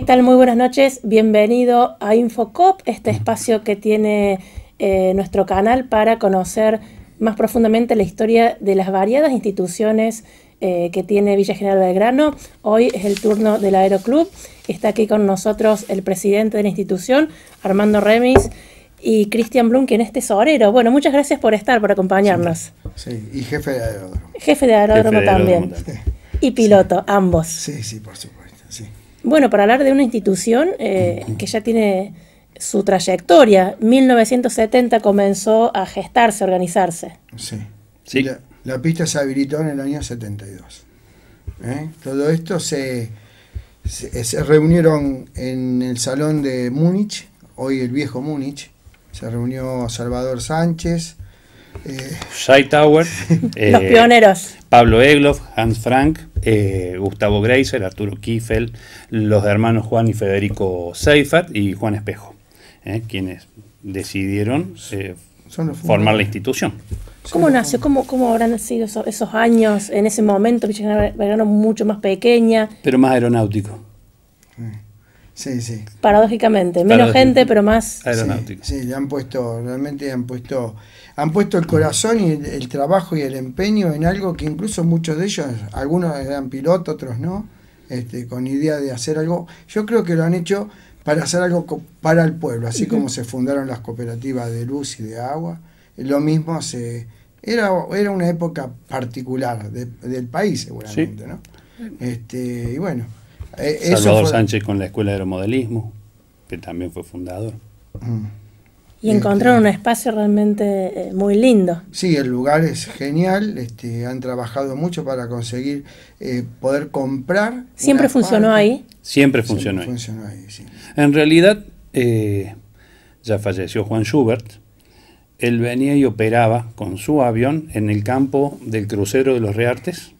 ¿Qué tal? Muy buenas noches. Bienvenido a Infocop, este espacio que tiene eh, nuestro canal para conocer más profundamente la historia de las variadas instituciones eh, que tiene Villa General Belgrano. Hoy es el turno del Aeroclub. Está aquí con nosotros el presidente de la institución, Armando Remis, y Cristian Blum, quien es tesorero. Bueno, muchas gracias por estar, por acompañarnos. Sí, y jefe de aeródromo. Jefe de aeródromo también. Y piloto, ambos. Sí, sí, por supuesto. Bueno, para hablar de una institución eh, que ya tiene su trayectoria, 1970 comenzó a gestarse, a organizarse. Sí. sí. La, pista se habilitó en el año 72. ¿eh? Todo esto se, se, reunieron en el salón de Múnich, hoy el viejo Múnich. Se reunió Salvador Sánchez, eh, Tower, los pioneros. Pablo Egloff, Hans Frank, eh, Gustavo Greiser, Arturo Kiefel, los hermanos Juan y Federico Seifert y Juan Espejo, eh, quienes decidieron formar la institución. ¿Cómo nació? ¿Cómo, cómo habrán sido esos, años en ese momento? Belgrano mucho más pequeña. Pero más aeronáutico. Sí, sí. Paradójicamente, menos gente, pero más aeronáutico. Sí, le han puesto, realmente han puesto, han puesto el corazón y el, trabajo y el empeño en algo que incluso muchos de ellos, algunos eran pilotos, otros no, este, con idea de hacer algo. Yo creo que lo han hecho para hacer algo para el pueblo, así como se fundaron las cooperativas de luz y de agua. Lo mismo se era, era una época particular del país seguramente, ¿no? Este, y bueno. Eh, Salvador Sánchez con la Escuela de Aeromodelismo, que también fue fundador. Mm. Y encontraron un espacio realmente eh, muy lindo. Sí, el lugar es genial, este, han trabajado mucho para conseguir eh, poder comprar. ¿Siempre funcionó ahí? Siempre funcionó, ahí. En realidad, ya falleció Juan Schubert, él venía y operaba con su avión en el campo del crucero de los Reartes,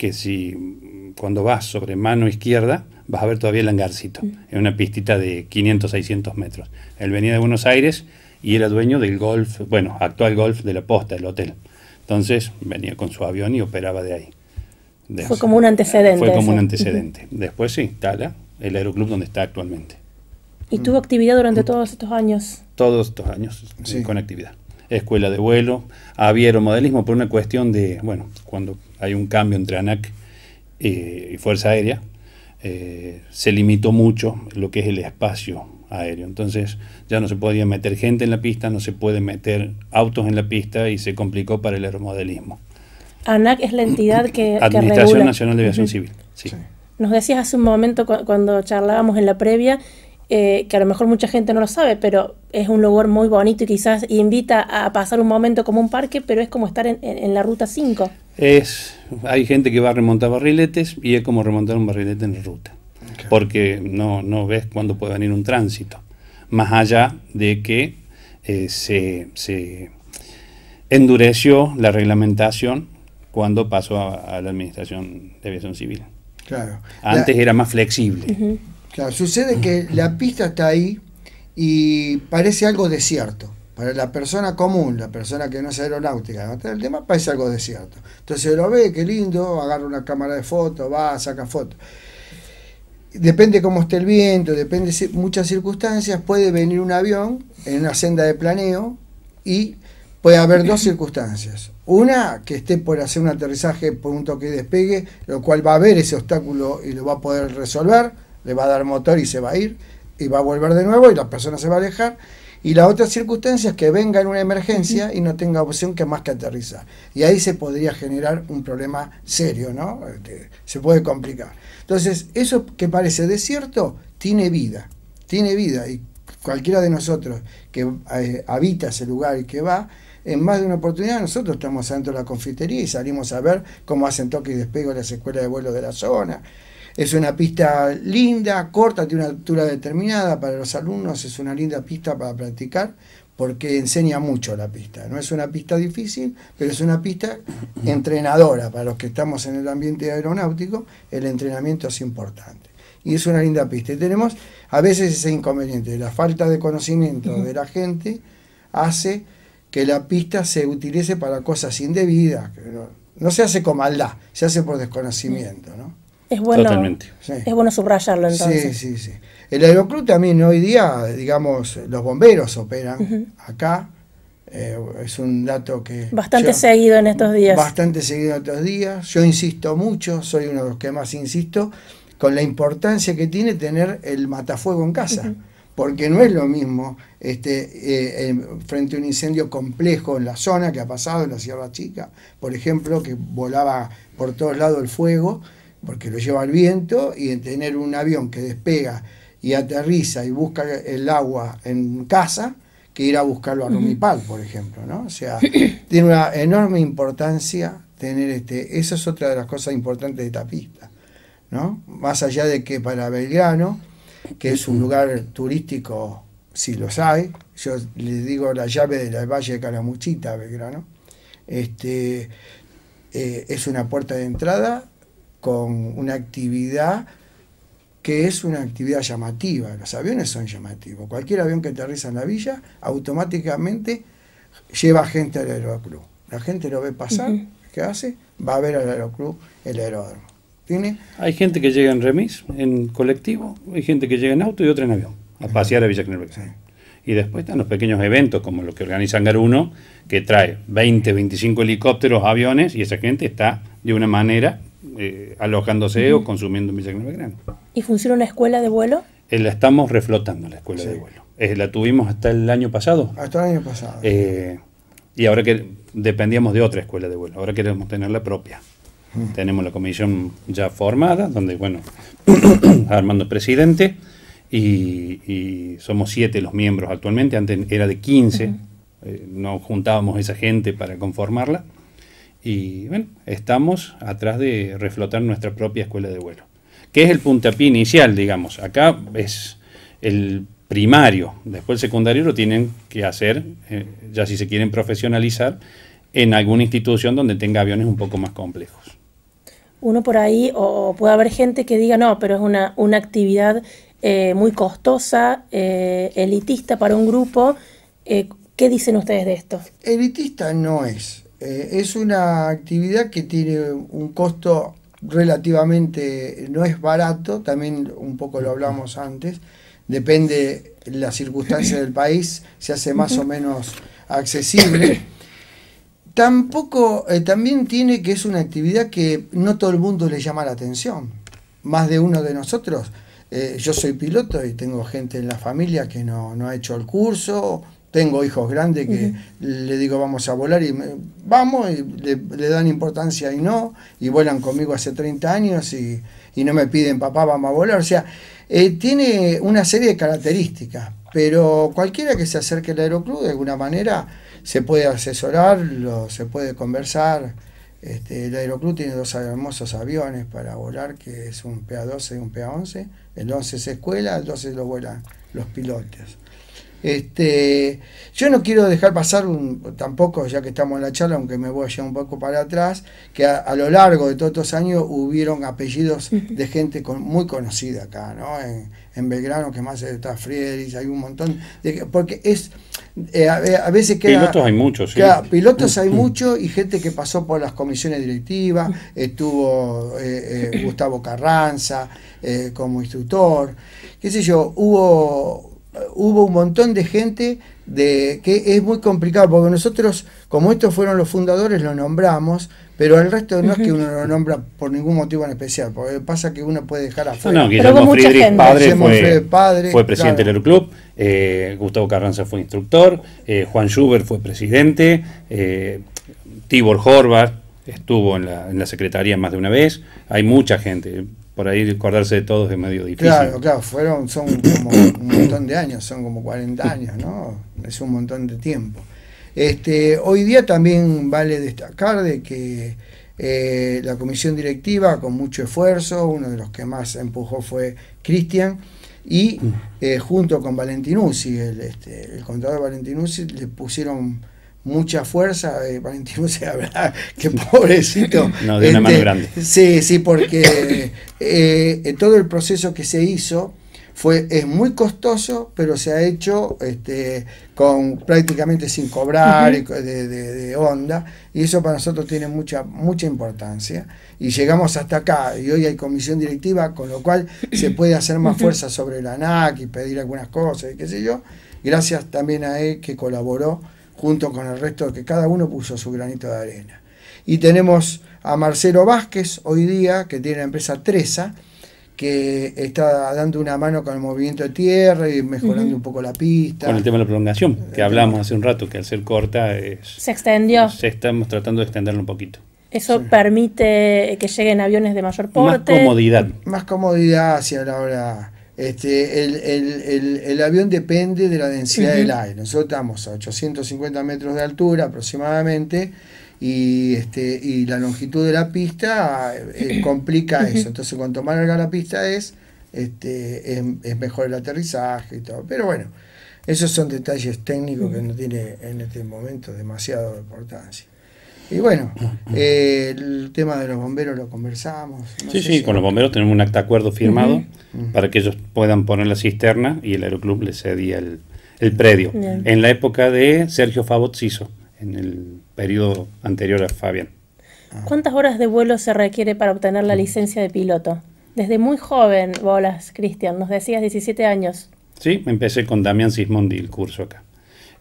que si cuando vas sobre mano izquierda, vas a ver todavía el hangarcito, mm. en una pistita de 500, 600 metros. Él venía de Buenos Aires y era dueño del golf, bueno, actual golf de la posta, del hotel. Entonces venía con su avión y operaba de ahí. fue como un antecedente. Fue como un antecedente. Después sí, Tala, el aeroclub donde está actualmente. ¿Y tuvo actividad durante todos estos años? Todos estos años, sí. con actividad. Escuela de vuelo, había aeromodelismo por una cuestión de, bueno, cuando hay un cambio entre ANAC y Fuerza Aérea, eh, se limitó mucho lo que es el espacio aéreo. Entonces ya no se podía meter gente en la pista, no se puede meter autos en la pista y se complicó para el aeromodelismo. ANAC es la entidad que... Administración Nacional de Aviación Civil. Sí. Nos decías hace un momento cuando charlábamos en la previa eh, que a lo mejor mucha gente no lo sabe, pero es un lugar muy bonito y quizás invita a pasar un momento como un parque, pero es como estar en, en la ruta 5. Es, hay gente que va a remontar barriletes y es como remontar un barrilete en la ruta, porque no, no ves cuándo puede venir un tránsito, más allá de que eh, se, endureció la reglamentación cuando pasó a, la Administración de Aviación Civil. Claro. Antes era más flexible. Claro, sucede que la pista está ahí y parece algo desierto. Para la persona común, la persona que no es aeronáutica, el tema parece algo desierto. Entonces lo ve, qué lindo, agarra una cámara de fotos, va, saca fotos. Depende cómo esté el viento, depende de muchas circunstancias, puede venir un avión en una senda de planeo y puede haber dos circunstancias. Una, que esté por hacer un aterrizaje por un toque de despegue, lo cual va a ver ese obstáculo y lo va a poder resolver, le va a dar motor y se va a ir, y va a volver de nuevo y la persona se va a alejar y la otra circunstancia es que venga en una emergencia y no tenga opción que más que aterrizar. Y ahí se podría generar un problema serio, ¿no? Este, se puede complicar. Entonces, eso que parece desierto tiene vida, tiene vida. Y cualquiera de nosotros que eh, habita ese lugar y que va, en más de una oportunidad nosotros estamos dentro de la confitería y salimos a ver cómo hacen toque y despego las escuelas de vuelo de la zona. Es una pista linda, corta, tiene una altura determinada para los alumnos, es una linda pista para practicar porque enseña mucho la pista. No es una pista difícil, pero es una pista entrenadora. Para los que estamos en el ambiente aeronáutico, el entrenamiento es importante. Y es una linda pista. Y tenemos a veces ese inconveniente, la falta de conocimiento de la gente hace que la pista se utilice para cosas indebidas. No, no se hace con maldad, se hace por desconocimiento. ¿no? Es bueno, es bueno subrayarlo entonces. Sí, sí, sí. El aeroclub también hoy día, digamos, los bomberos operan acá. Eh, es un dato que... Bastante seguido en estos días. Bastante seguido en estos días. Yo insisto mucho, soy uno de los que más insisto, con la importancia que tiene tener el matafuego en casa. Porque no es lo mismo este, eh, frente a un incendio complejo en la zona que ha pasado en la Sierra Chica, por ejemplo, que volaba por todos lados el fuego, porque lo lleva el viento, y en tener un avión que despega y aterriza y busca el agua en casa, que ir a buscarlo a Rumipal, por ejemplo, ¿no? O sea, tiene una enorme importancia tener este, esa es otra de las cosas importantes de esta pista, ¿no? Más allá de que para Belgrano, que es un lugar turístico, si los hay, yo les digo la llave del Valle de Calamuchita, Belgrano, este, eh, es una puerta de entrada con una actividad que es una actividad llamativa. Los aviones son llamativos. Cualquier avión que aterriza en la villa automáticamente lleva gente al aeroclub. La gente lo ve pasar, ¿qué hace? Va a ver al aeroclub el aeródromo. ¿Tiene? Hay gente que llega en remis, en colectivo, hay gente que llega en auto y otra en avión, a pasear a Villa sí. Y después están los pequeños eventos como los que organizan Garuno, que trae 20, 25 helicópteros, aviones, y esa gente está de una manera eh, alojándose o consumiendo en Villa ¿Y funciona una escuela de vuelo? Eh, la estamos reflotando, la escuela de vuelo. Eh, la tuvimos hasta el año pasado. Hasta el año pasado. y ahora que dependíamos de otra escuela de vuelo, ahora queremos tener la propia. Tenemos la comisión ya formada, donde, bueno, Armando es presidente y, somos siete los miembros actualmente, antes era de 15, no juntábamos esa gente para conformarla. Y bueno, estamos atrás de reflotar nuestra propia escuela de vuelo, que es el puntapié inicial, digamos. Acá es el primario, después el secundario lo tienen que hacer, eh, ya si se quieren profesionalizar, en alguna institución donde tenga aviones un poco más complejos. Uno por ahí, o puede haber gente que diga, no, pero es una, una actividad eh, muy costosa, eh, elitista para un grupo. ¿Qué dicen ustedes de esto? Elitista no es. Eh, es una actividad que tiene un costo relativamente, no es barato, también un poco lo hablamos antes, depende la circunstancia del país, se hace más o menos accesible. Tampoco, eh, también tiene que es una actividad que no todo el mundo le llama la atención. Más de uno de nosotros, eh, yo soy piloto y tengo gente en la familia que no, no ha hecho el curso tengo hijos grandes que le digo vamos a volar y vamos y le, dan importancia y no, y vuelan conmigo hace 30 años y, no me piden papá vamos a volar. O sea, eh, tiene una serie de características, pero cualquiera que se acerque al aeroclub de alguna manera se puede asesorar, se puede conversar. Este, el aeroclub tiene dos hermosos aviones para volar, que es un PA-12 y un PA-11. El 11 es escuela, el 12 lo vuelan los pilotos. Este, yo no quiero dejar pasar un, tampoco, ya que estamos en la charla, aunque me voy a un poco para atrás, que a, lo largo de todos estos años hubieron apellidos de gente muy conocida acá, ¿no? En, Belgrano, que más está Friedrich, hay un montón, de, porque es, eh, a, veces queda... Pilotos hay muchos, sí. pilotos hay muchos y gente que pasó por las comisiones directivas, estuvo eh, eh, Gustavo Carranza como instructor, qué sé yo, hubo hubo un montón de gente de que es muy complicado porque nosotros como estos fueron los fundadores lo nombramos pero el resto no es que uno lo nombra por ningún motivo en especial porque pasa que uno puede dejar afuera. no, no Guillermo Friedrich padre fue, padre fue, presidente del club eh, Gustavo Carranza fue instructor eh, Juan Schubert fue presidente eh, Tibor Horvath estuvo en la, en la secretaría más de una vez hay mucha gente por ahí acordarse de todos es medio difícil. Claro, claro, fueron, son como un montón de años, son como 40 años, ¿no? Es un montón de tiempo. Este, hoy día también vale destacar de que eh, la comisión directiva, con mucho esfuerzo, uno de los que más empujó fue Cristian, y mm. eh, junto con Valentinuzzi, el, este, el contador Valentinuzzi, le pusieron mucha fuerza, eh, Valentino se habla, que pobrecito. No, de una mano este, grande. Sí, sí, porque eh, todo el proceso que se hizo fue, es muy costoso, pero se ha hecho este, con prácticamente sin cobrar de, de, onda, y eso para nosotros tiene mucha, mucha importancia. Y llegamos hasta acá, y hoy hay comisión directiva, con lo cual se puede hacer más fuerza sobre la ANAC y pedir algunas cosas, y qué sé yo. Gracias también a él que colaboró junto con el resto, que cada uno puso su granito de arena. Y tenemos a Marcelo Vázquez hoy día, que tiene la empresa Tresa, que está dando una mano con el movimiento de tierra y mejorando un poco la pista. Con el tema de la prolongación, que hablamos hace un rato, que al ser corta es, se extendió. Se estamos tratando de extenderlo un poquito. Eso permite que lleguen aviones de mayor porte. Más comodidad. Más comodidad hacia la hora. Este, el, el, el, avión depende de la densidad del aire. Nosotros estamos a 850 metros de altura aproximadamente y, este, y la longitud de la pista eh, complica eso. Entonces, cuanto más larga la pista es, este, es, mejor el aterrizaje y todo. Pero bueno, esos son detalles técnicos que no tiene en este momento demasiado importancia. Y bueno, eh, el tema de los bomberos lo conversamos. sí, sí, con los bomberos tenemos un acta acuerdo firmado para que ellos puedan poner la cisterna y el aeroclub les cedía el, el predio. En la época de Sergio Favot Ciso, en el periodo anterior a Fabián. Ah. ¿Cuántas horas de vuelo se requiere para obtener la licencia de piloto? Desde muy joven, bolas, Cristian, nos decías 17 años. Sí, empecé con Damián Sismondi el curso acá.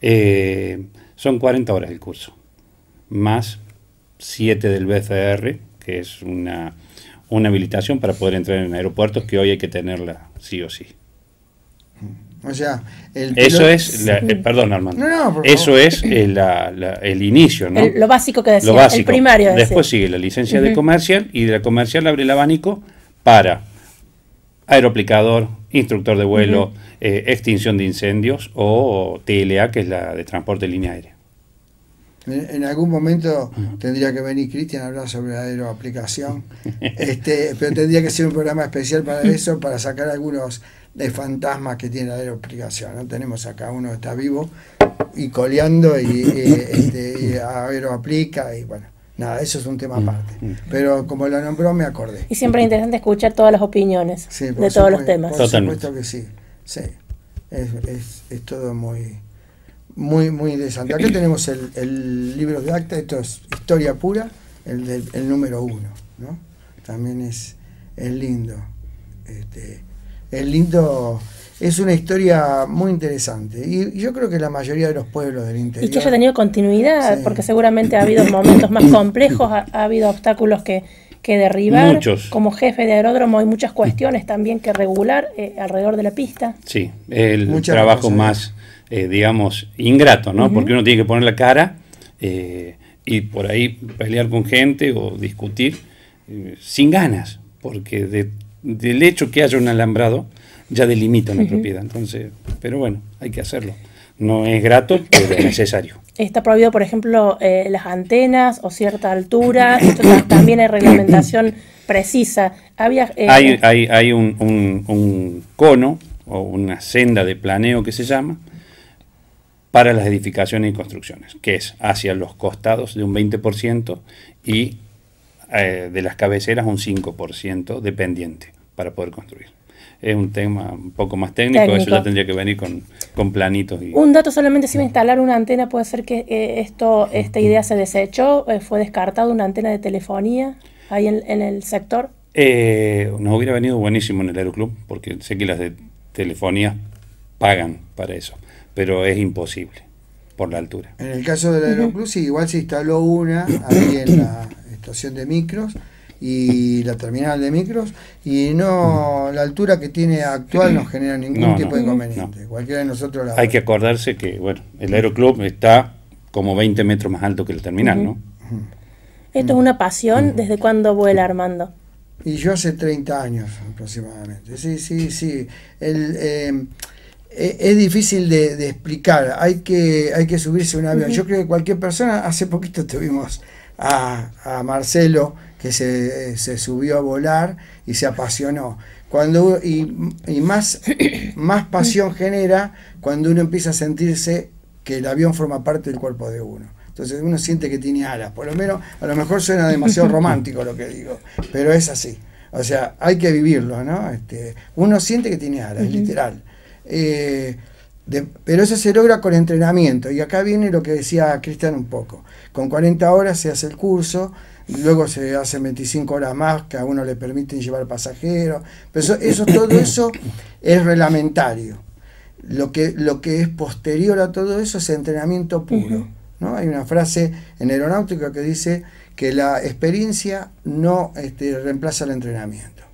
Eh, son 40 horas el curso, más 7 del BCR, que es una, una habilitación para poder entrar en aeropuertos que hoy hay que tenerla sí o sí. O sea, el eso es, eh, perdón Armando, eso es el, el inicio, ¿no? lo básico que decía, el primario. Después sigue la licencia de comercial y de la comercial abre el abanico para aeroaplicador, instructor de vuelo, eh, extinción de incendios o TLA, que es la de transporte de línea aérea. En, algún momento tendría que venir Cristian a hablar sobre la aeroaplicación, este, pero tendría que ser un programa especial para eso, para sacar algunos de fantasmas que tiene la aeroaplicación. ¿no? Tenemos acá uno que está vivo y coleando y, este, aeroaplica y bueno. Nada, eso es un tema aparte. Pero como lo nombró, me acordé. Y siempre es interesante escuchar todas las opiniones de todos los temas. Por supuesto que sí. Sí. Es, es, todo muy, muy, muy interesante. Acá tenemos el, el, libro de acta, esto es historia pura, el, del, el número uno. ¿no? También es, es lindo. Este, es lindo, es una historia muy interesante. Y yo creo que la mayoría de los pueblos del interior. Y que haya tenido continuidad, porque seguramente ha habido momentos más complejos, ha, habido obstáculos que, que derribar. Muchos. Como jefe de aeródromo hay muchas cuestiones también que regular eh, alrededor de la pista. Sí, el trabajo más, eh, digamos, ingrato, ¿no? Porque uno tiene que poner la cara eh, y por ahí pelear con gente o discutir sin ganas, porque de del hecho que haya un alambrado ya delimita una propiedad. Entonces, pero bueno, hay que hacerlo. No es grato, pero es necesario. Está prohibido, por ejemplo, eh, las antenas o cierta altura. también hay reglamentación precisa. Había, eh, hay hay, hay un, un, cono o una senda de planeo que se llama para las edificaciones y construcciones, que es hacia los costados de un 20% y eh, de las cabeceras un 5% dependiente para poder construir. Es un tema un poco más técnico, eso ya tendría que venir con, con planitos. Y... Un dato solamente, si va a instalar una antena, puede ser que eh, esto, esta idea se desechó, eh, fue descartado una antena de telefonía ahí en, el sector. nos hubiera venido buenísimo en el Aeroclub, porque sé que las de telefonía pagan para eso, pero es imposible por la altura. En el caso del Aeroclub, sí, igual se instaló una ahí en la estación de micros y la terminal de micros y no la altura que tiene actual no genera ningún tipo de inconveniente. Cualquiera de nosotros Hay que acordarse que bueno, el aeroclub está como 20 metros más alto que la terminal, ¿no? Esto es una pasión, ¿desde cuándo vuela Armando? Y yo hace 30 años aproximadamente. Sí, sí, sí. El, eh, es difícil de, explicar. Hay que, hay que subirse a un avión. Yo creo que cualquier persona, hace poquito tuvimos a, a Marcelo, que se, se, subió a volar y se apasionó. Cuando, y, y más, más pasión genera cuando uno empieza a sentirse que el avión forma parte del cuerpo de uno. Entonces uno siente que tiene alas, por lo menos, a lo mejor suena demasiado romántico lo que digo, pero es así. O sea, hay que vivirlo, ¿no? Este, uno siente que tiene alas, literal. Eh, pero eso se logra con entrenamiento. Y acá viene lo que decía Cristian un poco. Con 40 horas se hace el curso, luego se hace 25 horas más, que a uno le permiten llevar pasajeros. Pero eso, todo eso es reglamentario. Lo que, lo que es posterior a todo eso es entrenamiento puro. ¿no? Hay una frase en aeronáutica que dice que la experiencia no este, reemplaza el entrenamiento.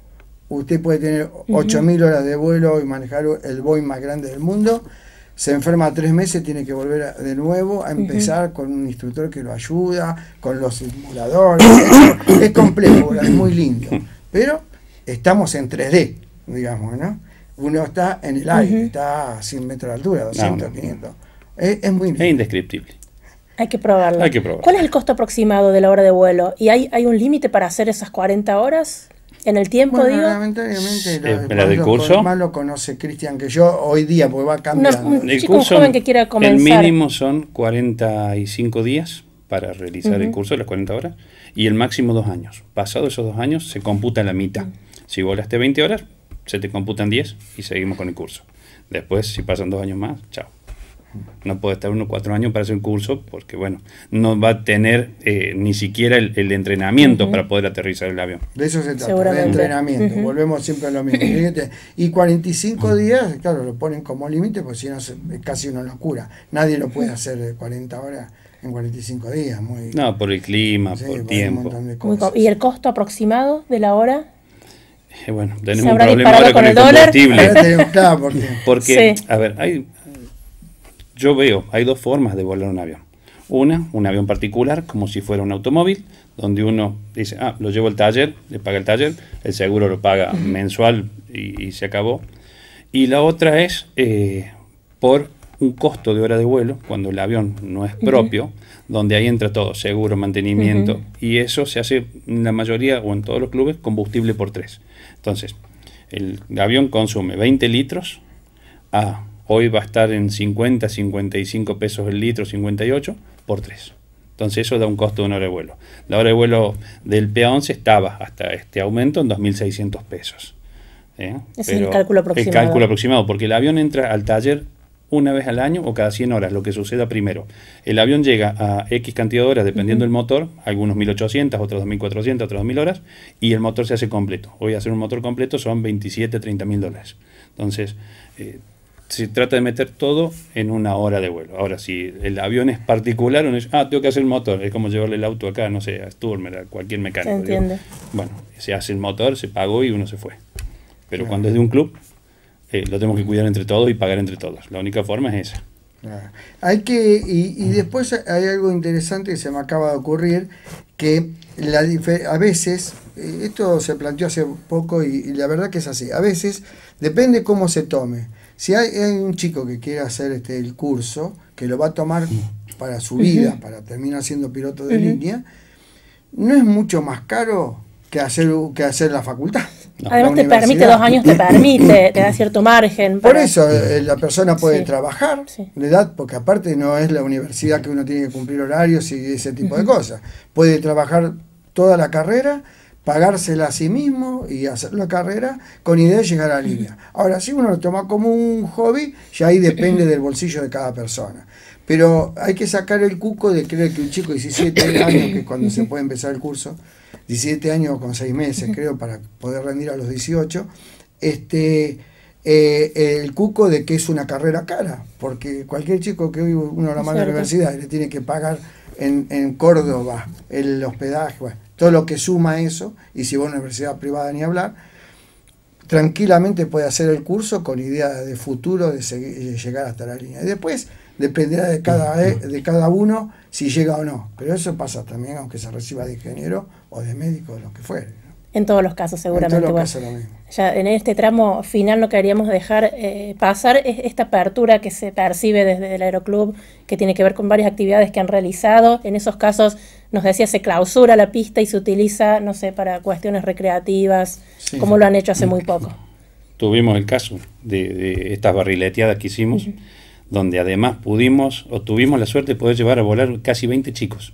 Usted puede tener 8.000 horas de vuelo y manejar el Boeing más grande del mundo, se enferma tres meses, tiene que volver de nuevo a empezar con un instructor que lo ayuda, con los simuladores. es, complejo, es muy lindo. Pero estamos en 3D, digamos, ¿no? Uno está en el aire, está a 100 metros de altura, 200, 500. Es, muy lindo. Es indescriptible. Hay que probarlo. Hay que probarlo. ¿Cuál es el costo aproximado de la hora de vuelo? ¿Y hay, hay un límite para hacer esas 40 horas? En el tiempo, digo. Lamentablemente, lo, del curso? más lo conoce Cristian que yo hoy día, porque va cambiando. un el chico joven que quiera comenzar. El mínimo son 45 días para realizar el curso, las 40 horas, y el máximo dos años. Pasado esos dos años, se computa la mitad. Si volaste 20 horas, se te computan 10 y seguimos con el curso. Después, si pasan dos años más, chao. No puede estar uno cuatro años para hacer un curso porque, bueno, no va a tener eh, ni siquiera el, entrenamiento para poder aterrizar el avión. De eso se trata, de entrenamiento. Volvemos siempre a lo mismo. y 45 días, claro, lo ponen como límite porque si no es casi una locura. Nadie lo puede hacer 40 horas en 45 días. Muy, no, por el clima, por tiempo. ¿Y el costo aproximado de la hora? Eh, bueno, tenemos un problema ahora con, el, combustible. porque, a ver, hay, yo veo, hay dos formas de volar un avión. Una, un avión particular, como si fuera un automóvil, donde uno dice, ah, lo llevo al taller, le paga el taller, el seguro lo paga mensual y, se acabó. Y la otra es eh, por un costo de hora de vuelo, cuando el avión no es propio, donde ahí entra todo, seguro, mantenimiento, y eso se hace en la mayoría o en todos los clubes combustible por tres. Entonces, el avión consume 20 litros a Hoy va a estar en 50, 55 pesos el litro, 58 por 3. Entonces eso da un costo de una hora de vuelo. La hora de vuelo del PA11 estaba hasta este aumento en 2.600 pesos. ¿eh? es el cálculo aproximado. El cálculo aproximado, porque el avión entra al taller una vez al año o cada 100 horas, lo que suceda primero. El avión llega a X cantidad de horas dependiendo del motor, algunos 1800, otros 2400, otros 2000 horas, y el motor se hace completo. Hoy hacer un motor completo son 27, 30 mil dólares. Entonces, eh, se trata de meter todo en una hora de vuelo. Ahora, si el avión es particular, uno dice, ah, tengo que hacer el motor, es como llevarle el auto acá, no sé, a Sturmer, a cualquier mecánico. bueno, se hace el motor, se pagó y uno se fue. Pero cuando es de un club, eh, lo tenemos que cuidar entre todos y pagar entre todos. La única forma es esa. Hay que, y, y, después hay algo interesante que se me acaba de ocurrir, que la, a veces, eh, esto se planteó hace poco y, y la verdad que es así, a veces depende cómo se tome. Si hay, un chico que quiere hacer este, el curso, que lo va a tomar para su vida, para terminar siendo piloto de línea, no es mucho más caro que hacer, que hacer la facultad. Además te permite dos años, te permite, te da cierto margen. Por eso eh, la persona puede trabajar de edad, porque aparte no es la universidad que uno tiene que cumplir horarios y ese tipo de cosas. Puede trabajar toda la carrera pagársela a sí mismo y hacer la carrera con idea de llegar a la línea. Ahora, si uno lo toma como un hobby, ya ahí depende del bolsillo de cada persona. Pero hay que sacar el cuco de creer que un chico de 17 años, que es cuando se puede empezar el curso, 17 años con 6 meses, creo, para poder rendir a los 18, este, eh, el cuco de que es una carrera cara, porque cualquier chico que hoy uno la manda a la universidad le tiene que pagar en, en Córdoba el hospedaje, bueno, todo lo que suma eso, y si va a una universidad privada ni hablar, tranquilamente puede hacer el curso con idea de futuro de, llegar hasta la línea. Y después dependerá de cada, e, de cada uno si llega o no. Pero eso pasa también aunque se reciba de ingeniero o de médico o lo que fuere. En todos los casos, seguramente. Ya en este tramo final no queríamos dejar eh, pasar esta apertura que se percibe desde el Aeroclub, que tiene que ver con varias actividades que han realizado. En esos casos, nos decía, se clausura la pista y se utiliza, no sé, para cuestiones recreativas, como lo han hecho hace muy poco. Tuvimos el caso de, estas barrileteadas que hicimos, donde además pudimos o tuvimos la suerte de poder llevar a volar casi 20 chicos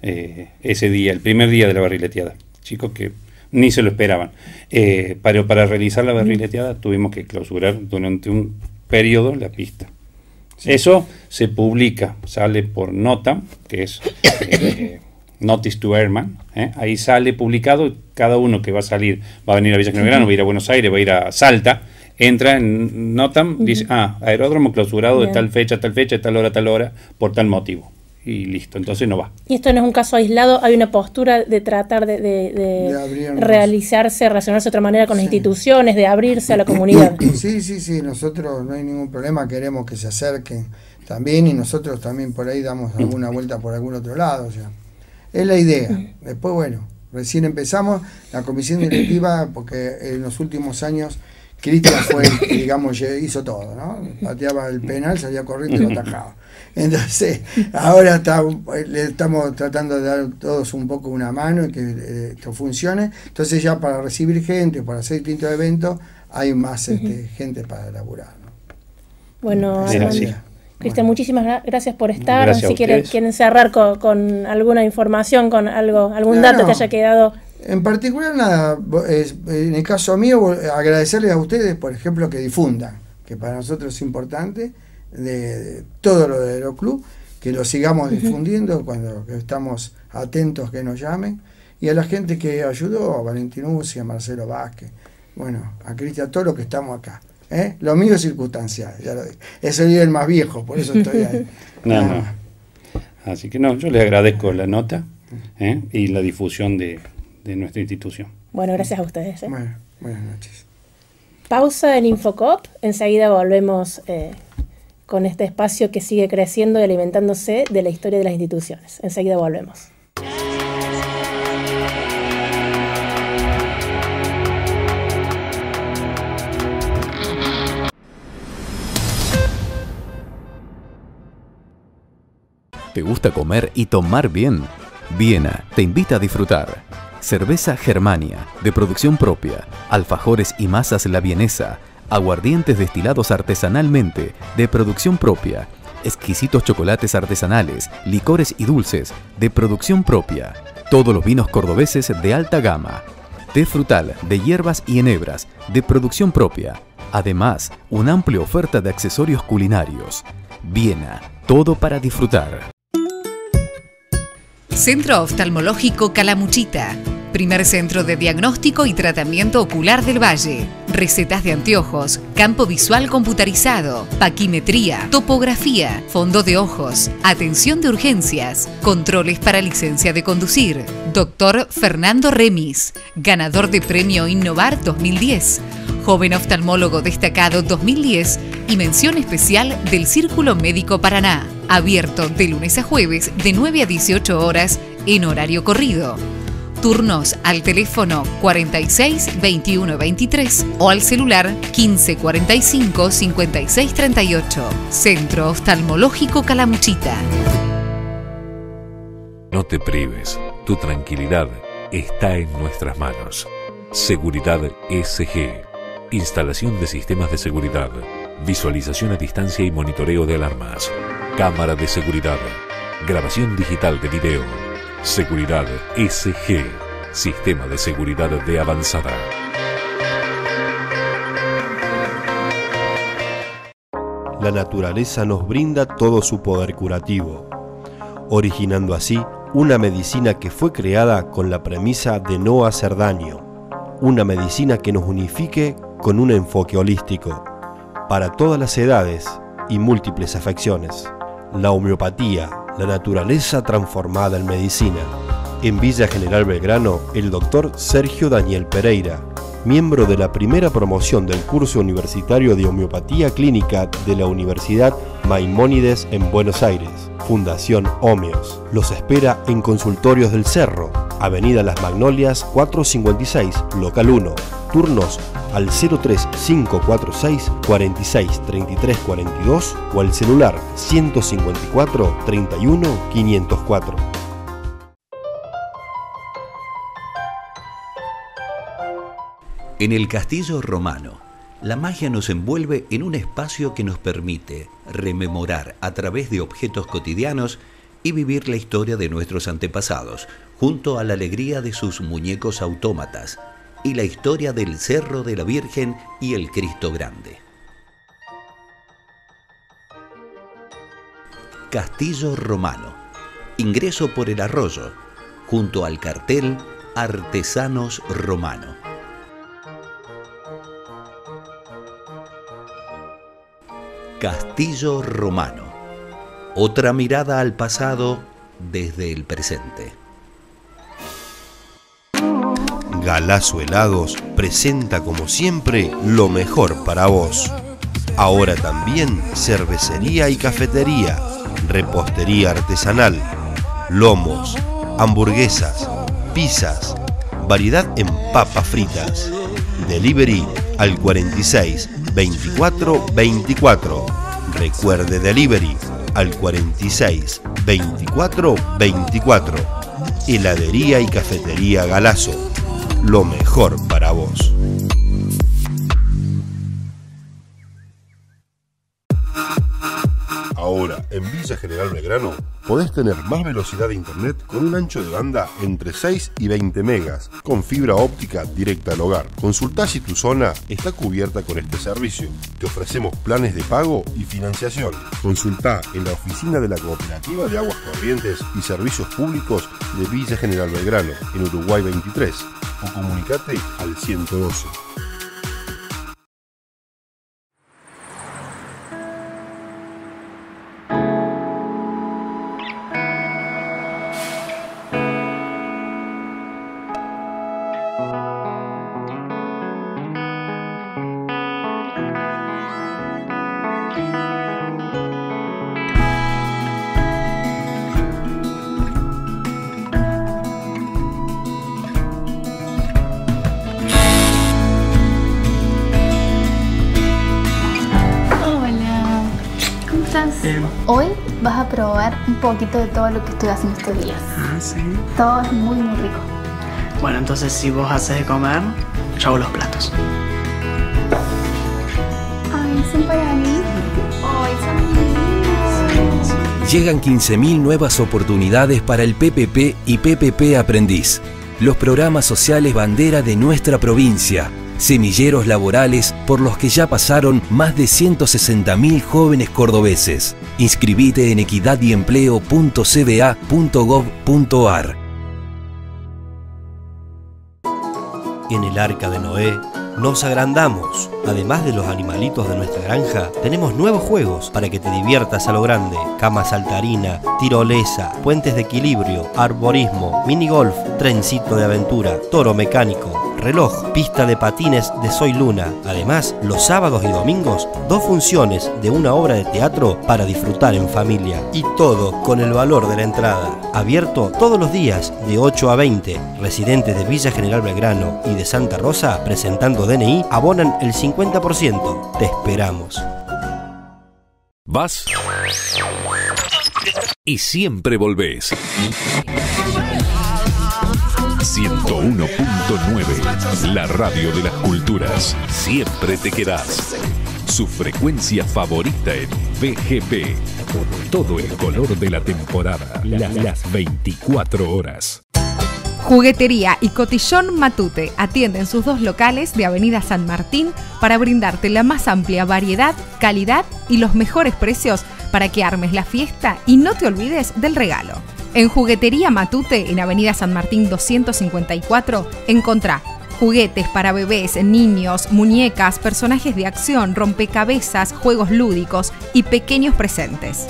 eh, ese día, el primer día de la barrileteada. Chicos que ni se lo esperaban. Eh, pero para realizar la barrileteada tuvimos que clausurar durante un periodo la pista. Eso se publica, sale por nota, que es eh, Notice to Airman. ¿eh? Ahí sale publicado, cada uno que va a salir, va a venir a Villa General, va a ir a Buenos Aires, va a ir a Salta, entra en Notam, dice, ah, aeródromo clausurado de tal fecha, tal fecha, tal hora, tal hora, por tal motivo y listo, entonces no va. Y esto no es un caso aislado, hay una postura de tratar de, realizarse, relacionarse de otra manera con las instituciones, de abrirse a la comunidad. Sí, sí, sí, nosotros no hay ningún problema, queremos que se acerquen también y nosotros también por ahí damos alguna vuelta por algún otro lado. O sea, es la idea. Después, bueno, recién empezamos la comisión directiva porque en los últimos años Cristian fue, digamos, digamos, hizo todo, ¿no? Pateaba el penal, salía corriendo y lo atajaba. Entonces, ahora está, le estamos tratando de dar todos un poco una mano y que eh, esto funcione. Entonces, ya para recibir gente, para hacer distintos eventos, hay más este, gente para laburar. Bueno, Cristian, muchísimas gracias por estar. si quieren, quieren cerrar con, alguna información, con algo, algún dato que haya quedado. En particular, nada, en el caso mío, agradecerles a ustedes, por ejemplo, que difundan, que para nosotros es importante de, todo lo de Aeroclub, que lo sigamos difundiendo cuando estamos atentos que nos llamen. Y a la gente que ayudó, a Valentín Uzi, a Marcelo Vázquez, bueno, a Cristian, todo lo que estamos acá. ¿Eh? Lo mío es circunstancial, ya lo Soy el más viejo, por eso estoy ahí. Así que no, yo le agradezco la nota ¿eh? y la difusión de, nuestra institución. Bueno, gracias a ustedes. ¿eh? buenas noches. Pausa en Infocop, enseguida volvemos con este espacio que sigue creciendo y alimentándose de la historia de las instituciones. Enseguida volvemos. ¿Te gusta comer y tomar bien? Viena te invita a disfrutar. Cerveza Germania, de producción propia, alfajores y masas la vienesa aguardientes destilados artesanalmente, de producción propia, exquisitos chocolates artesanales, licores y dulces, de producción propia, todos los vinos cordobeses de alta gama, té frutal de hierbas y enebras, de producción propia, además una amplia oferta de accesorios culinarios. Viena, todo para disfrutar. Centro Oftalmológico Calamuchita Primer centro de diagnóstico y tratamiento ocular del Valle. Recetas de anteojos, campo visual computarizado, paquimetría, topografía, fondo de ojos, atención de urgencias, controles para licencia de conducir. Doctor Fernando Remis, ganador de Premio Innovar 2010. Joven oftalmólogo destacado 2010 y mención especial del Círculo Médico Paraná. Abierto de lunes a jueves de 9 a 18 horas en horario corrido. Turnos al teléfono 46 21 23 o al celular 15 45 56 38. Centro Oftalmológico Calamuchita. No te prives, tu tranquilidad está en nuestras manos. Seguridad SG. Instalación de sistemas de seguridad. Visualización a distancia y monitoreo de alarmas. Cámara de seguridad. Grabación digital de video Seguridad SG, Sistema de Seguridad de Avanzada. La naturaleza nos brinda todo su poder curativo, originando así una medicina que fue creada con la premisa de no hacer daño, una medicina que nos unifique con un enfoque holístico, para todas las edades y múltiples afecciones. La homeopatía, la naturaleza transformada en medicina. En Villa General Belgrano, el doctor Sergio Daniel Pereira, miembro de la primera promoción del curso universitario de homeopatía clínica de la Universidad Maimónides en Buenos Aires, Fundación Homeos. Los espera en Consultorios del Cerro, Avenida Las Magnolias 456, local 1. Turnos al 03546 46 33 42 o al celular 154 31 504. En el castillo romano, la magia nos envuelve en un espacio que nos permite rememorar a través de objetos cotidianos y vivir la historia de nuestros antepasados, junto a la alegría de sus muñecos autómatas y la historia del Cerro de la Virgen y el Cristo Grande. Castillo Romano. Ingreso por el arroyo, junto al cartel Artesanos Romano. Castillo Romano. Otra mirada al pasado desde el presente. Galazo Helados presenta como siempre lo mejor para vos. Ahora también cervecería y cafetería, repostería artesanal, lomos, hamburguesas, pizzas, variedad en papas fritas. Delivery al 46 24 24. Recuerde delivery al 46 24 24. Heladería y cafetería Galazo. Lo mejor para vos. En Villa General Belgrano, podés tener más velocidad de internet con un ancho de banda entre 6 y 20 megas, con fibra óptica directa al hogar. Consultá si tu zona está cubierta con este servicio. Te ofrecemos planes de pago y financiación. Consultá en la oficina de la Cooperativa de Aguas Corrientes y Servicios Públicos de Villa General Belgrano, en Uruguay 23, o comunicate al 112. Poquito de todo lo que estoy haciendo estos días. Ah, sí. Todo es muy, muy rico. Bueno, entonces si vos haces de comer, yo hago los platos. Ay, son para mí. Ay, son Llegan 15.000 nuevas oportunidades para el PPP y PPP Aprendiz, los programas sociales bandera de nuestra provincia semilleros laborales por los que ya pasaron más de 160.000 jóvenes cordobeses. Inscribite en equidadyempleo.cba.gov.ar. En el arca de Noé nos agrandamos. Además de los animalitos de nuestra granja, tenemos nuevos juegos para que te diviertas a lo grande. Cama saltarina, tirolesa, puentes de equilibrio, arborismo, mini golf, trencito de aventura, toro mecánico, reloj, pista de patines de Soy Luna. Además, los sábados y domingos, dos funciones de una obra de teatro para disfrutar en familia. Y todo con el valor de la entrada. Abierto todos los días de 8 a 20. Residentes de Villa General Belgrano y de Santa Rosa, presentando DNI, abonan el 50%. Te esperamos. Vas y siempre volvés. 101.9, la radio de las culturas. Siempre te quedás. Su frecuencia favorita en BGP. Todo el color de la temporada. Las 24 horas. Juguetería y Cotillón Matute atienden sus dos locales de Avenida San Martín para brindarte la más amplia variedad, calidad y los mejores precios para que armes la fiesta y no te olvides del regalo. En Juguetería Matute, en Avenida San Martín 254, encontrá juguetes para bebés, niños, muñecas, personajes de acción, rompecabezas, juegos lúdicos y pequeños presentes.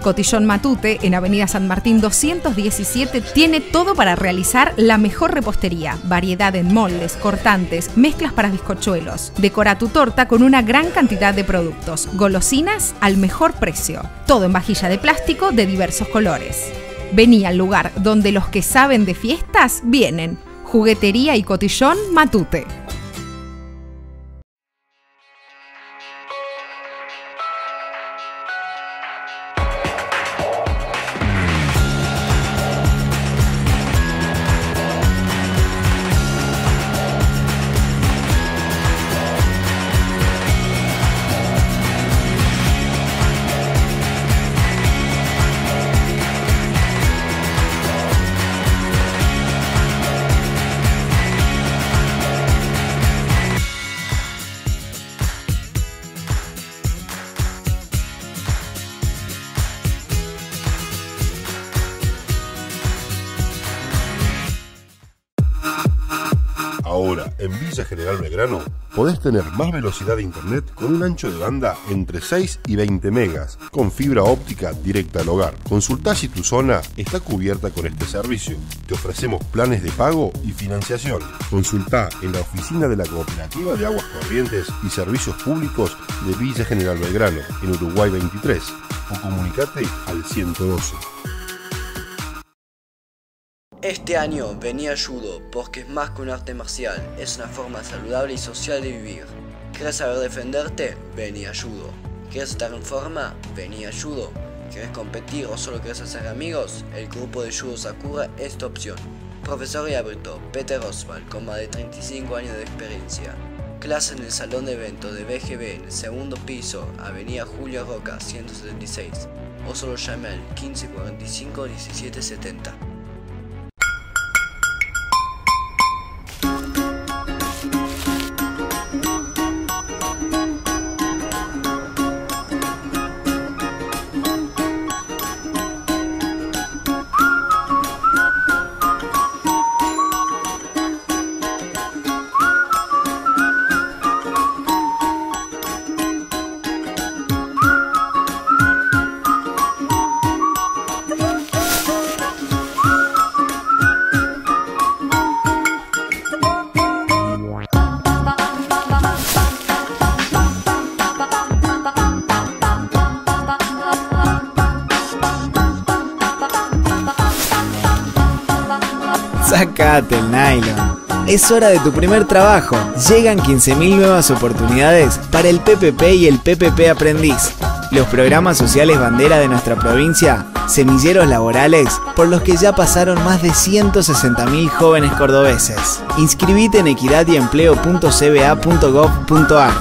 Cotillón Matute, en Avenida San Martín 217, tiene todo para realizar la mejor repostería, variedad en moldes, cortantes, mezclas para bizcochuelos. Decora tu torta con una gran cantidad de productos, golosinas al mejor precio. Todo en vajilla de plástico de diversos colores. Vení al lugar donde los que saben de fiestas vienen. Juguetería y cotillón Matute. Tener más velocidad de internet con un ancho de banda entre 6 y 20 megas, con fibra óptica directa al hogar. Consultá si tu zona está cubierta con este servicio. Te ofrecemos planes de pago y financiación. Consultá en la oficina de la Cooperativa de Aguas Corrientes y Servicios Públicos de Villa General Belgrano, en Uruguay 23, o comunicate al 112. Este año venía judo porque es más que un arte marcial, es una forma saludable y social de vivir. ¿Quieres saber defenderte? Vení a judo. ¿Quieres estar en forma? Vení a judo. ¿Quieres competir o solo quieres hacer amigos? El grupo de judo Sakura es tu opción. Profesor y Peter Oswald con más de 35 años de experiencia. Clase en el salón de eventos de BGB en el segundo piso, Avenida Julio Roca 176. O solo llame al 1545 1770. Sacate el nylon. Es hora de tu primer trabajo. Llegan 15.000 nuevas oportunidades para el PPP y el PPP Aprendiz. Los programas sociales bandera de nuestra provincia, semilleros laborales por los que ya pasaron más de 160.000 jóvenes cordobeses. Inscribite en equidadyempleo.cba.gov.ar.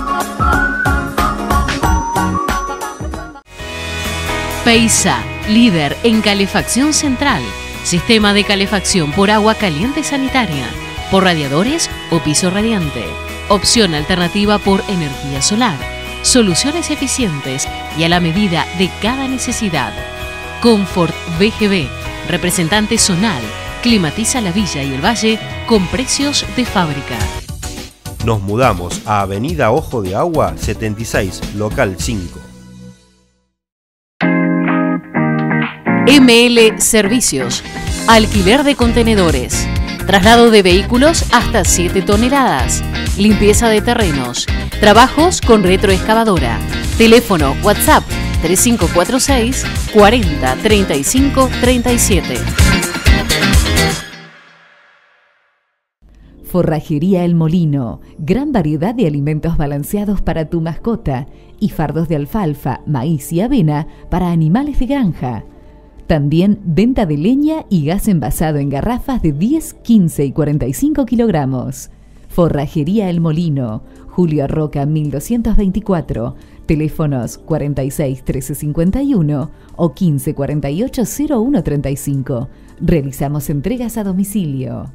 Peisa, líder en calefacción central Sistema de calefacción por agua caliente sanitaria, por radiadores o piso radiante. Opción alternativa por energía solar. Soluciones eficientes y a la medida de cada necesidad. Comfort BGB, representante zonal. Climatiza la villa y el valle con precios de fábrica. Nos mudamos a Avenida Ojo de Agua 76, local 5. ML Servicios. Alquiler de contenedores. Traslado de vehículos hasta 7 toneladas. Limpieza de terrenos. Trabajos con retroexcavadora. Teléfono WhatsApp 3546 40 35 37. Forrajería El Molino. Gran variedad de alimentos balanceados para tu mascota y fardos de alfalfa, maíz y avena para animales de granja. También venta de leña y gas envasado en garrafas de 10, 15 y 45 kilogramos. Forrajería El Molino, Julio Roca 1224, teléfonos 46 1351 o 15 48 0135. Realizamos entregas a domicilio.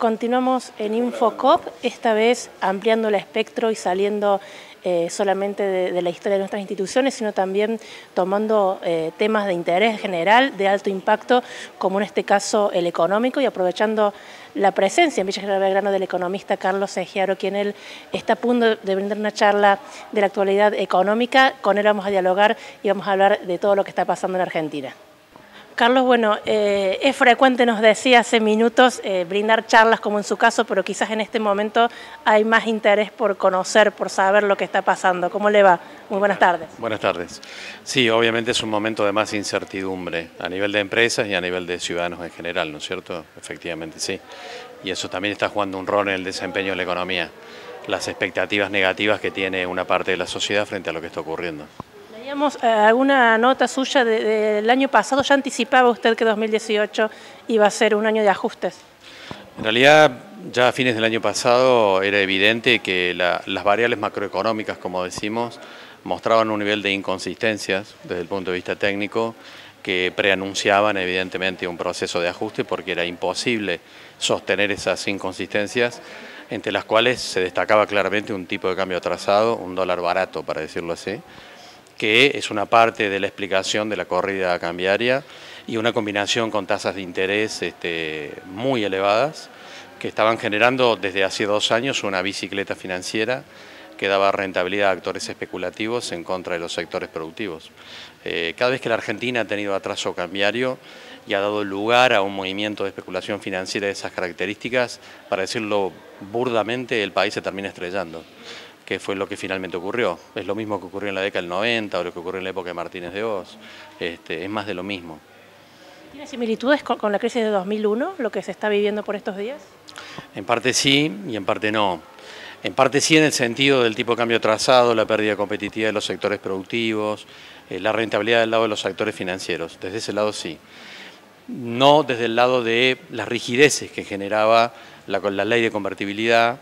Continuamos en Infocop, esta vez ampliando el espectro y saliendo eh, solamente de, la historia de nuestras instituciones, sino también tomando eh, temas de interés general, de alto impacto, como en este caso el económico, y aprovechando la presencia en Villa General Belgrano del economista Carlos Egiaro, quien él está a punto de brindar una charla de la actualidad económica. Con él vamos a dialogar y vamos a hablar de todo lo que está pasando en Argentina. Carlos, bueno, eh, es frecuente, nos decía hace minutos, eh, brindar charlas como en su caso, pero quizás en este momento hay más interés por conocer, por saber lo que está pasando. ¿Cómo le va? Muy buenas tardes. Buenas tardes. Sí, obviamente es un momento de más incertidumbre a nivel de empresas y a nivel de ciudadanos en general, ¿no es cierto? Efectivamente, sí. Y eso también está jugando un rol en el desempeño de la economía, las expectativas negativas que tiene una parte de la sociedad frente a lo que está ocurriendo. Teníamos eh, alguna nota suya del año pasado, ya anticipaba usted que 2018 iba a ser un año de ajustes. En realidad, ya a fines del año pasado era evidente que las variables macroeconómicas, como decimos, mostraban un nivel de inconsistencias desde el punto de vista técnico que preanunciaban evidentemente un proceso de ajuste porque era imposible sostener esas inconsistencias, entre las cuales se destacaba claramente un tipo de cambio atrasado, un dólar barato, para decirlo así, que es una parte de la explicación de la corrida cambiaria y una combinación con tasas de interés este, muy elevadas que estaban generando desde hace dos años una bicicleta financiera que daba rentabilidad a actores especulativos en contra de los sectores productivos. Eh, cada vez que la Argentina ha tenido atraso cambiario y ha dado lugar a un movimiento de especulación financiera de esas características, para decirlo burdamente, el país se termina estrellando que fue lo que finalmente ocurrió. Es lo mismo que ocurrió en la década del 90 o lo que ocurrió en la época de Martínez de Oz. Este, es más de lo mismo. ¿Tiene similitudes con, la crisis de 2001, lo que se está viviendo por estos días? En parte sí y en parte no. En parte sí en el sentido del tipo de cambio trazado, la pérdida de competitividad de los sectores productivos, eh, la rentabilidad del lado de los actores financieros. Desde ese lado sí. No desde el lado de las rigideces que generaba la, la ley de convertibilidad,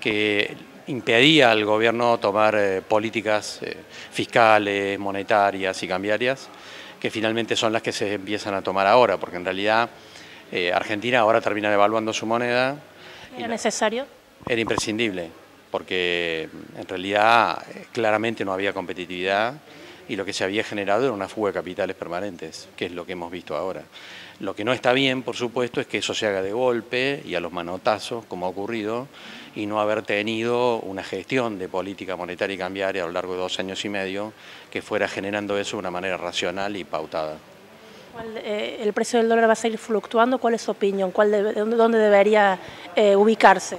que impedía al gobierno tomar eh, políticas eh, fiscales, monetarias y cambiarias, que finalmente son las que se empiezan a tomar ahora, porque en realidad Argentina ahora termina devaluando su moneda. ¿Era necesario? Era imprescindible, porque en realidad eh, claramente no había competitividad y lo que se había generado era una fuga de capitales permanentes, que es lo que hemos visto ahora. Lo que no está bien, por supuesto, es que eso se haga de golpe y a los manotazos, como ha ocurrido, y no haber tenido una gestión de política monetaria y cambiaria a lo largo de dos años y medio que fuera generando eso de una manera racional y pautada. Eh, ¿El precio del dólar va a seguir fluctuando? ¿Cuál es su opinión? ¿Cuál ¿Dónde debería eh, ubicarse?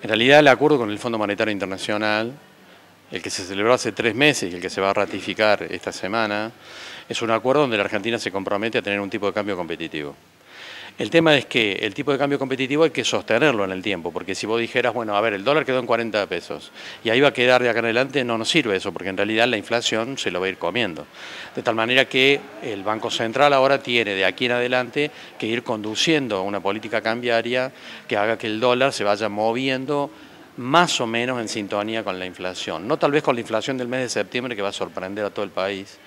En realidad el acuerdo con el Fondo Monetario Internacional, el que se celebró hace tres meses y el que se va a ratificar esta semana, es un acuerdo donde la Argentina se compromete a tener un tipo de cambio competitivo. El tema es que el tipo de cambio competitivo hay que sostenerlo en el tiempo, porque si vos dijeras, bueno, a ver, el dólar quedó en 40 pesos y ahí va a quedar de acá en adelante, no nos sirve eso, porque en realidad la inflación se lo va a ir comiendo. De tal manera que el Banco Central ahora tiene de aquí en adelante que ir conduciendo una política cambiaria que haga que el dólar se vaya moviendo más o menos en sintonía con la inflación. No tal vez con la inflación del mes de septiembre que va a sorprender a todo el país,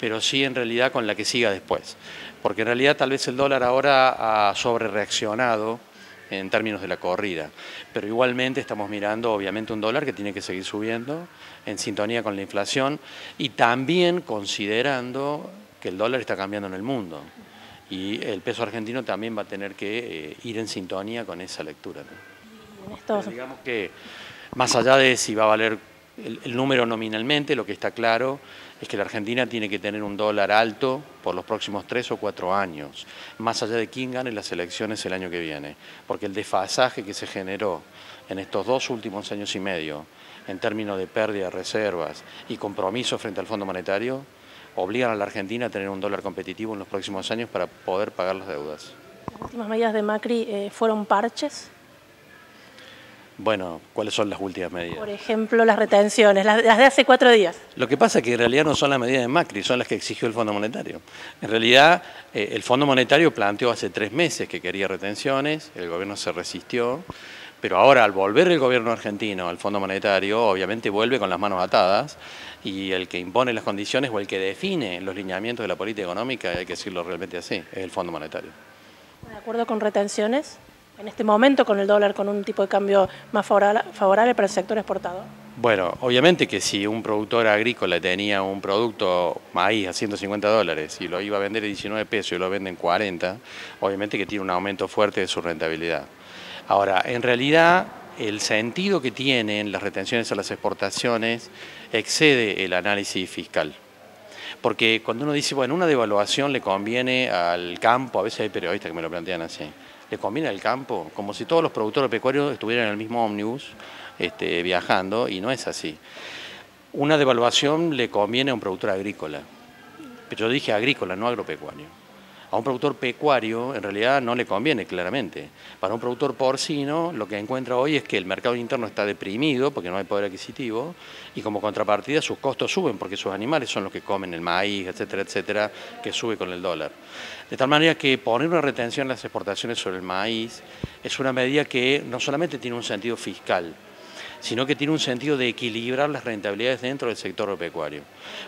pero sí en realidad con la que siga después. Porque en realidad tal vez el dólar ahora ha sobrereaccionado en términos de la corrida, pero igualmente estamos mirando obviamente un dólar que tiene que seguir subiendo en sintonía con la inflación y también considerando que el dólar está cambiando en el mundo. Y el peso argentino también va a tener que eh, ir en sintonía con esa lectura. digamos que más allá de si va a valer el número nominalmente, lo que está claro es que la Argentina tiene que tener un dólar alto por los próximos tres o cuatro años, más allá de quién gane las elecciones el año que viene, porque el desfasaje que se generó en estos dos últimos años y medio, en términos de pérdida de reservas y compromiso frente al Fondo Monetario, obligan a la Argentina a tener un dólar competitivo en los próximos años para poder pagar las deudas. ¿Las últimas medidas de Macri eh, fueron parches? Bueno, ¿cuáles son las últimas medidas? Por ejemplo, las retenciones, las, de hace cuatro días. Lo que pasa es que en realidad no son las medidas de Macri, son las que exigió el Fondo Monetario. En realidad, eh, el Fondo Monetario planteó hace tres meses que quería retenciones, el gobierno se resistió, pero ahora al volver el gobierno argentino al Fondo Monetario, obviamente vuelve con las manos atadas y el que impone las condiciones o el que define los lineamientos de la política económica, hay que decirlo realmente así, es el Fondo Monetario. ¿De acuerdo con retenciones? En este momento con el dólar con un tipo de cambio más favorable para el sector exportador? Bueno, obviamente que si un productor agrícola tenía un producto maíz a 150 dólares y lo iba a vender a 19 pesos y lo vende en 40, obviamente que tiene un aumento fuerte de su rentabilidad. Ahora, en realidad, el sentido que tienen las retenciones a las exportaciones excede el análisis fiscal. Porque cuando uno dice, bueno, una devaluación le conviene al campo, a veces hay periodistas que me lo plantean así le conviene al campo, como si todos los productores pecuarios estuvieran en el mismo ómnibus este, viajando, y no es así. Una devaluación le conviene a un productor agrícola, pero yo dije agrícola, no agropecuario. A un productor pecuario en realidad no le conviene claramente. Para un productor porcino lo que encuentra hoy es que el mercado interno está deprimido porque no hay poder adquisitivo y como contrapartida sus costos suben porque sus animales son los que comen el maíz, etcétera, etcétera, que sube con el dólar. De tal manera que poner una retención en las exportaciones sobre el maíz es una medida que no solamente tiene un sentido fiscal, sino que tiene un sentido de equilibrar las rentabilidades dentro del sector pecuario.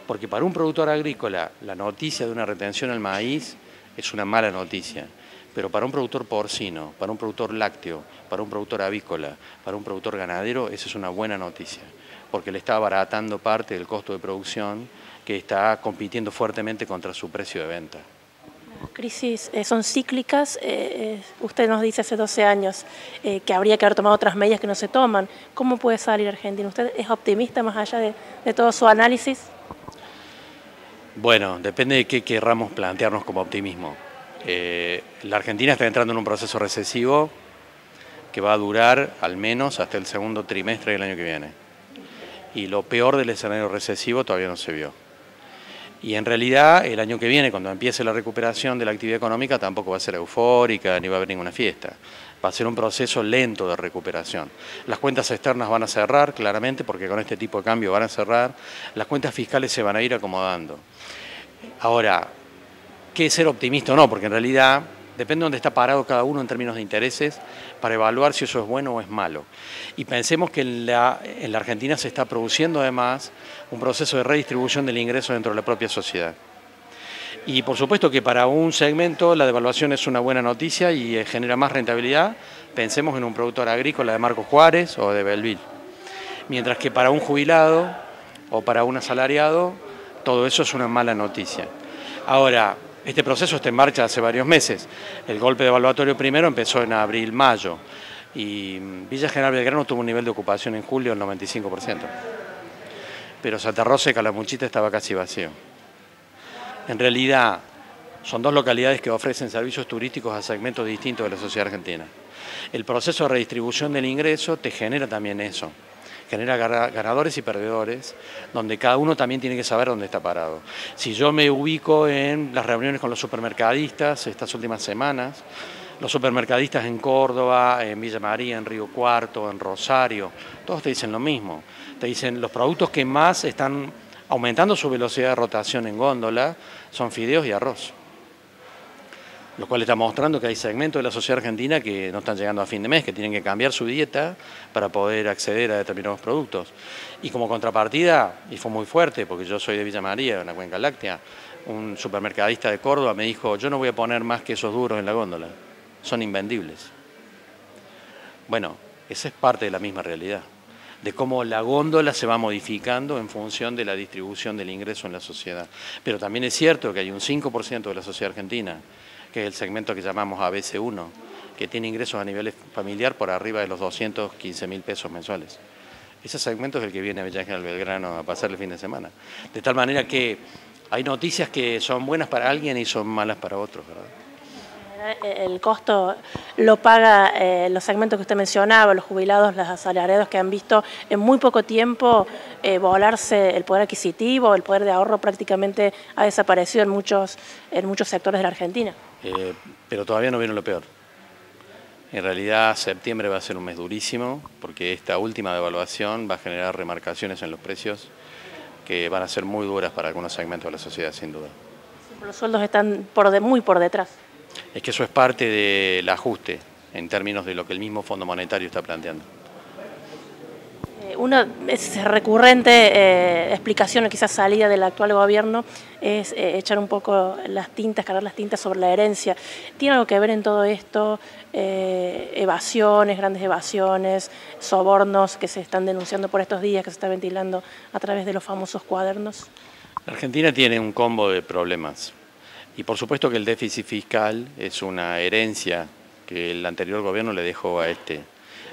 Porque para un productor agrícola la noticia de una retención al maíz es una mala noticia, pero para un productor porcino, para un productor lácteo, para un productor avícola, para un productor ganadero, esa es una buena noticia, porque le está abaratando parte del costo de producción que está compitiendo fuertemente contra su precio de venta. crisis eh, son cíclicas. Eh, usted nos dice hace 12 años que habría que haber tomado otras medidas que no se toman. ¿Cómo puede salir Argentina? ¿Usted es optimista más allá de, de todo su análisis? Bueno, depende de qué querramos plantearnos como optimismo. la Argentina está entrando en un proceso recesivo que va a durar al menos hasta el segundo trimestre del año que viene. Y lo peor del escenario recesivo todavía no se vio. Y en realidad el año que viene, cuando empiece la recuperación de la actividad económica, tampoco va a ser eufórica ni va a haber ninguna fiesta. Va a ser un proceso lento de recuperación. Las cuentas externas van a cerrar, claramente, porque con este tipo de cambio van a cerrar. Las cuentas fiscales se van a ir acomodando. Ahora, ¿qué ser optimista o no? Porque en realidad Depende de dónde está parado cada uno en términos de intereses para evaluar si eso es bueno o es malo. Y pensemos que en la, en la Argentina se está produciendo además un proceso de redistribución del ingreso dentro de la propia sociedad. Y por supuesto que para un segmento la devaluación es una buena noticia y eh, genera más rentabilidad. Pensemos en un productor agrícola de Marcos Juárez o de Belville. Mientras que para un jubilado o para un asalariado, todo eso es una mala noticia. Ahora, este proceso está en marcha hace varios meses. El golpe de evaluatorio primero empezó en abril, mayo, y Villa General Belgrano tuvo un nivel de ocupación en julio del 95%. Pero Santa Rosa y Calamuchita estaba casi vacío. En realidad, son dos localidades que ofrecen servicios turísticos a segmentos distintos de la sociedad argentina. El proceso de redistribución del ingreso te genera también eso genera ganadores y perdedores, donde cada uno también tiene que saber dónde está parado. Si yo me ubico en las reuniones con los supermercadistas estas últimas semanas, los supermercadistas en Córdoba, en Villa María, en Río Cuarto, en Rosario, todos te dicen lo mismo. Te dicen los productos que más están aumentando su velocidad de rotación en góndola son fideos y arroz lo cual está mostrando que hay segmentos de la sociedad argentina que no están llegando a fin de mes, que tienen que cambiar su dieta para poder acceder a determinados productos. Y como contrapartida, y fue muy fuerte, porque yo soy de Villa María, en la Cuenca Láctea, un supermercadista de Córdoba me dijo, yo no voy a poner más quesos duros en la góndola, son invendibles. Bueno, esa es parte de la misma realidad, de cómo la góndola se va modificando en función de la distribución del ingreso en la sociedad. Pero también es cierto que hay un 5% de la sociedad argentina que es el segmento que llamamos ABC1, que tiene ingresos a nivel familiar por arriba de los 215 mil pesos mensuales. Ese segmento es el que viene a Villa Belgrano a pasar el fin de semana. De tal manera que hay noticias que son buenas para alguien y son malas para otros, ¿verdad? El costo lo paga eh, los segmentos que usted mencionaba, los jubilados, los asalariados que han visto en muy poco tiempo eh, volarse el poder adquisitivo, el poder de ahorro prácticamente ha desaparecido en muchos, en muchos sectores de la Argentina. Eh, pero todavía no vieron lo peor. En realidad septiembre va a ser un mes durísimo porque esta última devaluación va a generar remarcaciones en los precios que van a ser muy duras para algunos segmentos de la sociedad sin duda. Los sueldos están por muy por detrás. Es que eso es parte del ajuste en términos de lo que el mismo Fondo Monetario está planteando. Eh, una recurrente eh, explicación o quizás salida del actual gobierno es eh, echar un poco las tintas, cargar las tintas sobre la herencia. ¿Tiene algo que ver en todo esto? evasiones, grandes evasiones, sobornos que se están denunciando por estos días, que se está ventilando a través de los famosos cuadernos. La Argentina tiene un combo de problemas. Y por supuesto que el déficit fiscal es una herencia que el anterior gobierno le dejó a este.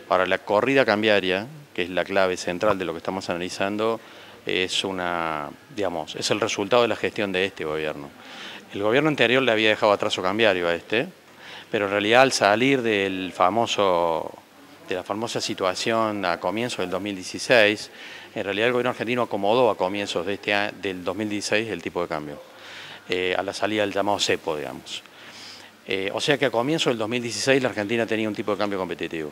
Ahora, la corrida cambiaria que es la clave central de lo que estamos analizando, es una, digamos, es el resultado de la gestión de este gobierno. El gobierno anterior le había dejado atraso cambiario a este, pero en realidad al salir del famoso, de la famosa situación a comienzos del 2016, en realidad el gobierno argentino acomodó a comienzos de este del 2016 el tipo de cambio, eh, a la salida del llamado CEPO, digamos. Eh, o sea que a comienzos del 2016 la Argentina tenía un tipo de cambio competitivo.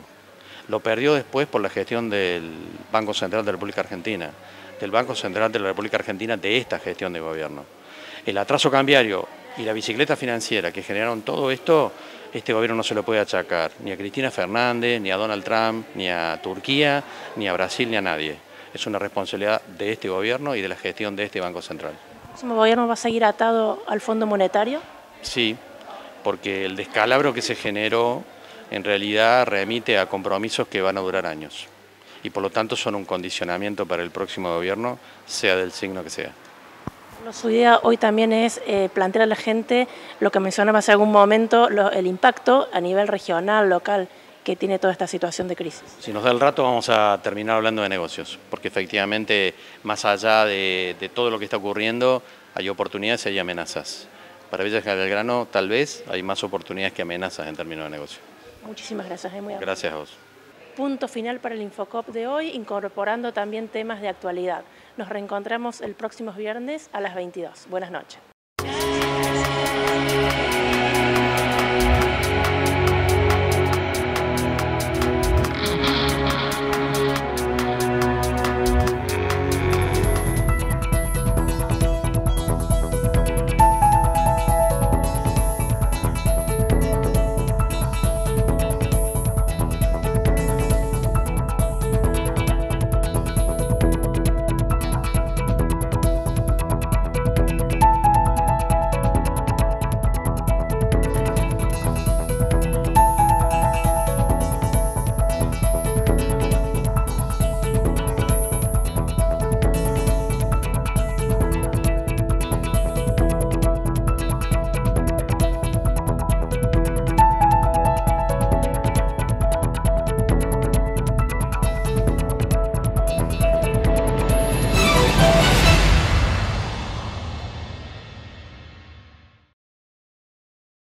Lo perdió después por la gestión del Banco Central de la República Argentina, del Banco Central de la República Argentina de esta gestión de gobierno. El atraso cambiario y la bicicleta financiera que generaron todo esto, este gobierno no se lo puede achacar ni a Cristina Fernández, ni a Donald Trump, ni a Turquía, ni a Brasil, ni a nadie. Es una responsabilidad de este gobierno y de la gestión de este Banco Central. ¿El próximo gobierno va a seguir atado al Fondo Monetario? Sí, porque el descalabro que se generó en realidad remite a compromisos que van a durar años y por lo tanto son un condicionamiento para el próximo gobierno, sea del signo que sea. Su idea hoy también es eh, plantear a la gente lo que mencionaba hace algún momento, el impacto a nivel regional, local, que tiene toda esta situación de crisis. Si nos da el rato vamos a terminar hablando de negocios, porque efectivamente más allá de, todo lo que está ocurriendo hay oportunidades y hay amenazas. Para Villa del Grano tal vez hay más oportunidades que amenazas en términos de negocio. Muchísimas gracias. Muy gracias a vos. Punto final para el Infocop de hoy, incorporando también temas de actualidad. Nos reencontramos el próximo viernes a las 22. Buenas noches.